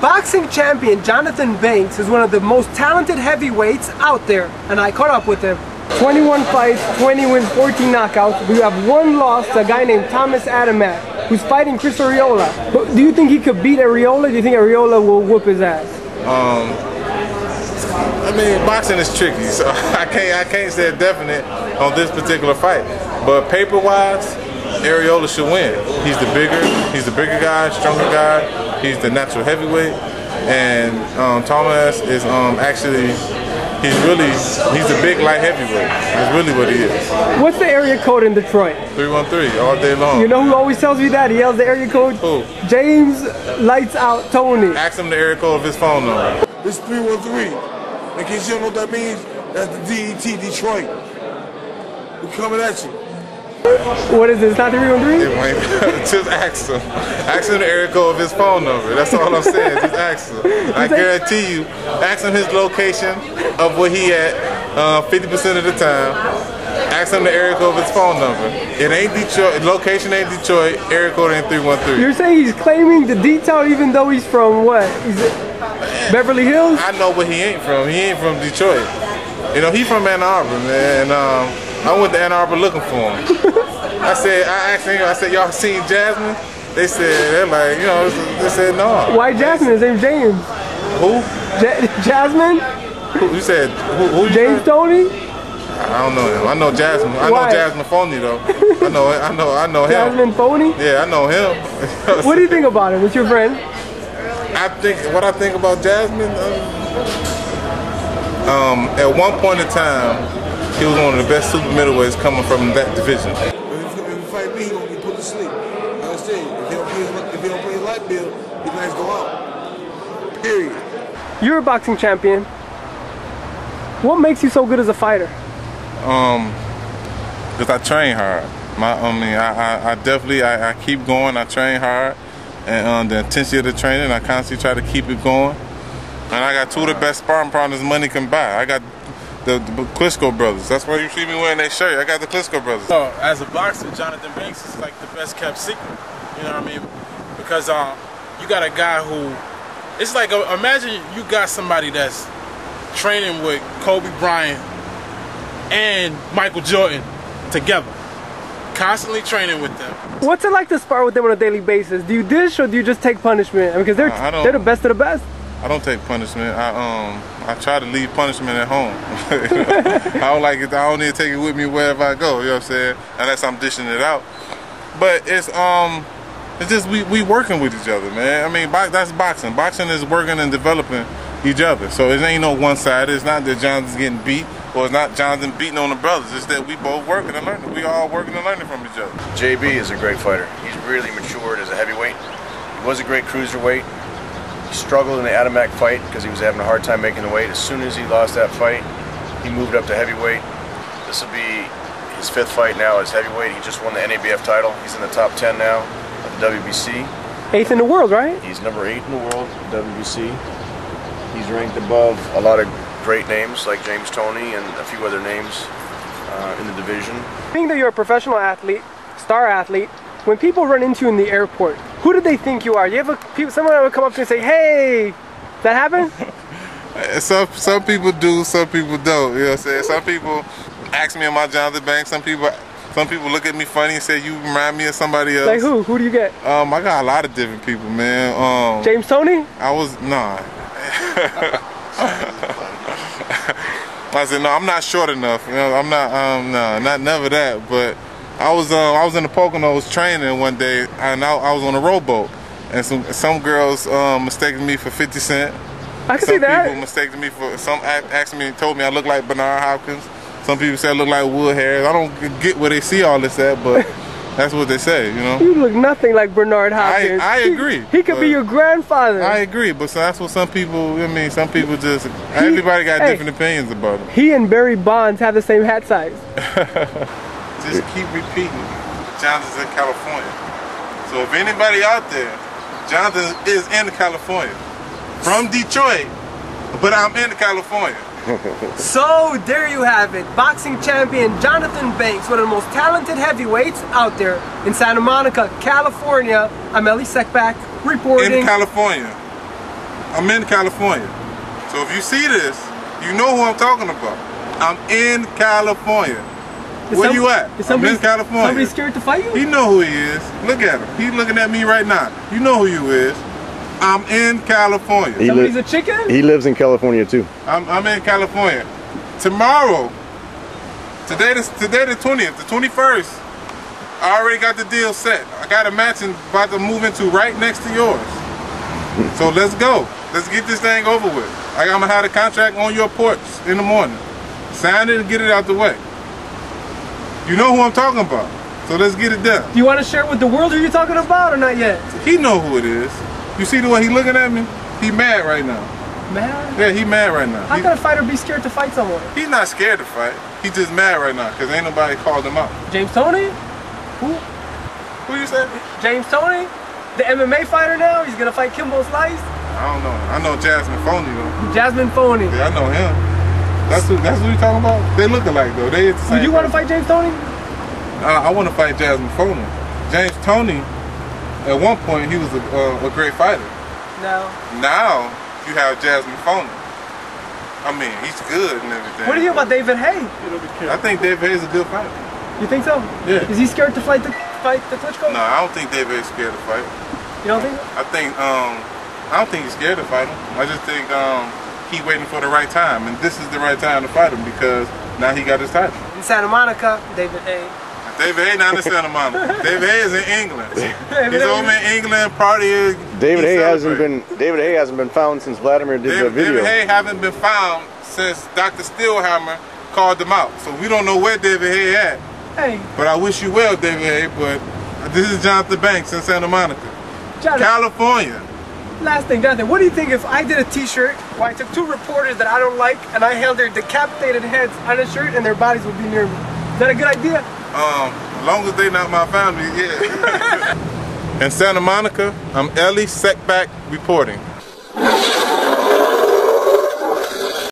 Boxing champion Johnathon Banks is one of the most talented heavyweights out there, and I caught up with him. 21 fights, 20 wins, 14 knockouts. We have one loss to a guy named Thomas Adamek, who's fighting Chris Arreola. But do you think he could beat Arreola? Do you think Arreola will whoop his ass? Um, I mean, boxing is tricky, so I can't I can't say definite on this particular fight. But paper-wise, Arreola should win. He's the bigger, he's the bigger guy, stronger guy. He's the natural heavyweight, and um, Thomas is um, actually he's really he's a big light heavyweight. That's really what he is. What's the area code in Detroit? 313 all day long. You know who always tells me that? He yells the area code? Who? James Lights Out Toney. Ask him the area code of his phone number. It's 313. In case you don't know what that means, that's the DET Detroit. We're coming at you. What is this? Not 313? It went- Just ask him. Ask him the area code of his phone number. That's all I'm saying. Just ask him. I guarantee you, ask him his location of where he at uh, 50% of the time. Ask him the area code of his phone number. It ain't Detroit. Location ain't Detroit. Area code ain't 313. You're saying he's claiming the detail even though he's from what? He's Beverly Hills? I know where he ain't from. He ain't from Detroit. You know, he from Ann Arbor, man. And, um, I went to Ann Arbor looking for him. I said, I asked him, I said, y'all seen Jasmine? They said, they're like, you know, they said no. Why Jasmine? His name's James. Who? Ja- Jasmine? Who? You said, who? who you James said? Toney? I don't know him. I know Jasmine. I Why? know Jasmine Phony though. I know, I know, I know him. Jasmine Phony? Yeah, I know him. What do you think about him? What's your friend? I think what I think about Jasmine. Um, um, at one point in time, he was one of the best super middleweights coming from that division. If he, if he fight me, he gonna be put to sleep. You understand? If he don't pay his, if he don't pay his light bill, he can just go out. Period. You're a boxing champion. What makes you so good as a fighter? Um, because I train hard. My, I mean, I, I, I definitely, I, I keep going. I train hard, and um, the intensity of the training, I constantly try to keep it going. And I got two of the best sparring partners money can buy. I got the, the Klitschko brothers. That's why you see me wearing that shirt. I got the Klitschko brothers. So, as a boxer, Johnathon Banks is like the best kept secret. You know what I mean? Because uh, you got a guy who, it's like, uh, imagine you got somebody that's training with Kobe Bryant and Michael Jordan together, constantly training with them. What's it like to spar with them on a daily basis? Do you dish or do you just take punishment? Because they're I don't- they're the best of the best. I don't take punishment. I um I try to leave punishment at home. I don't like it. I don't need to take it with me wherever I go. You know what I'm saying? Unless I'm dishing it out. But it's um it's just we we working with each other, man. I mean, bo- that's boxing. Boxing is working and developing each other. So it ain't no one side. It's not that Johnson's getting beat or it's not Johnson beating on the brothers. It's that we both working and learning. We all working and learning from each other. JB is a great fighter. He's really matured as a heavyweight. He was a great cruiserweight. He struggled in the Adamek fight because he was having a hard time making the weight. As soon as he lost that fight, he moved up to heavyweight. This will be his fifth fight now as heavyweight. He just won the NABF title. He's in the top 10 now of the WBC. Eighth in the world, right? He's number eight in the world, WBC. He's ranked above a lot of great names like James Toney and a few other names uh, in the division. Being that you're a professional athlete, star athlete, when people run into you in the airport, who do they think you are? You have a people, someone that would come up to you and say, "Hey," that happen? Some some people do, some people don't. You know what I'm saying? Some people ask me about Johnathon Banks. Some people some people look at me funny and say you remind me of somebody else. like who? Who do you get? Um, I got a lot of different people, man. Um, James Toney? I was nah. I said no, I'm not short enough. You know, I'm not. Um, no, not never that. But I was. Um, I was in the Poconos training one day, and I, I was on a rowboat, and some some girls um, mistaken me for 50 Cent. I can Some see people that. mistaken me for some asked me and told me I look like Bernard Hopkins. Some people say I look like Wood Harris. I don't get where they see all this at, but that's what they say, you know. You look nothing like Bernard Hopkins. I He- agree, He, could be your grandfather. I agree, but so that's what some people. I mean, some people just everybody got hey. different opinions about it. he and Barry Bonds have the same hat size. Just keep repeating. Johnathon's in California. So if anybody out there, Johnathon is in California, from Detroit, but I'm in California. So there you have it. Boxing champion Johnathon Banks, one of the most talented heavyweights out there in Santa Monica, California. I'm Elie Seckbach reporting. In California. I'm in California. So if you see this, you know who I'm talking about. I'm in California. Is Where some- you at? Is I'm in California. Somebody scared to fight you? He know who he is. Look at him. He's looking at me right now. You know who you is. I'm in California. He Somebody's li- a chicken? He lives in California too. I'm, I'm in California. Tomorrow, today the, today the 20th, the 21st, I already got the deal set. I got a match and about to move into right next to yours. So let's go. Let's get this thing over with. I, I'm gonna have the contract on your porch in the morning. Sign it and get it out the way. You know who I'm talking about. So let's get it done. Do you want to share with the world who you're talking about or not yet? He know who it is. You see the way he looking at me? He mad right now. Mad? Yeah, he mad right now. how He- can a fighter be scared to fight someone? He's not scared to fight. He just mad right now because ain't nobody called him out. James Toney? Who? Who you say? James Toney? The MMA fighter now? He's gonna fight Kimbo Slice? I don't know. I know Jasmine Phony though. Jasmine Phony. Yeah, I know him. That's who. That's who you talking about. They look alike though. They the same. Would you want to fight James Toney? Uh, I want to fight Jasmine Phony. James Toney. At one point, he was a, uh, a great fighter. No. Now you have Jasmine Phony. I mean, he's good and everything. What do you think about David Haye? I think David Hayes is a good fighter. You think so? Yeah. Is he scared to fight the fight the Klitschko? No, I don't think Dave Hayes is scared to fight. You don't think? I think um I don't think he's scared to fight him. I just think um he waiting for the right time, and this is the right time to fight him because now he got his title. In Santa Monica, David Haye. David Haye not in Santa Monica. David Haye is in England. David He's Hay- over in England partying. David he Hay hasn't been David Haye hasn't been found since Vladimir did David, the video. David Haye haven't been found since Dr. Steelhammer called him out. So we don't know where David Haye at. Hey, But I wish you well, David Haye. But this is Johnathon Banks in Santa Monica, Johnathon. California. Last thing, Johnathon. What do you think if I did a T-shirt where I took two reporters that I don't like and I held their decapitated heads on a shirt and their bodies would be near me? Is that a good idea? Um, as long as they not my family, yeah. In Santa Monica, I'm Elie Seckbach reporting.